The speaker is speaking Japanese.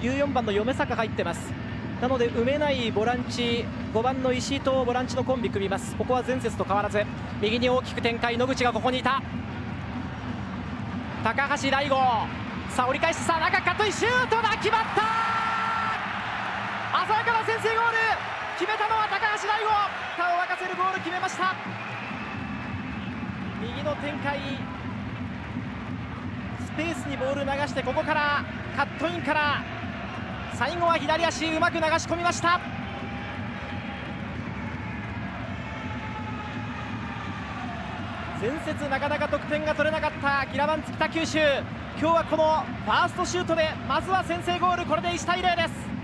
14番の嫁坂入ってます。なので梅内ボランチ5番の石井とボランチのコンビ組みます。ここは前節と変わらず右に大きく展開野口がここにいた。高橋大吾さあ折り返しさあ中カットインシュートが決まった。鮮やかな先制ゴール。決めたのは高橋大吾。他を沸かせるゴール決めました。右の展開スペースにボール流してここからカットインから最後は左足うまく流し込みました。前節なかなか得点が取れなかったギラバンツ北九州。今日はこのファーストシュートでまずは先制ゴールこれで1対0です。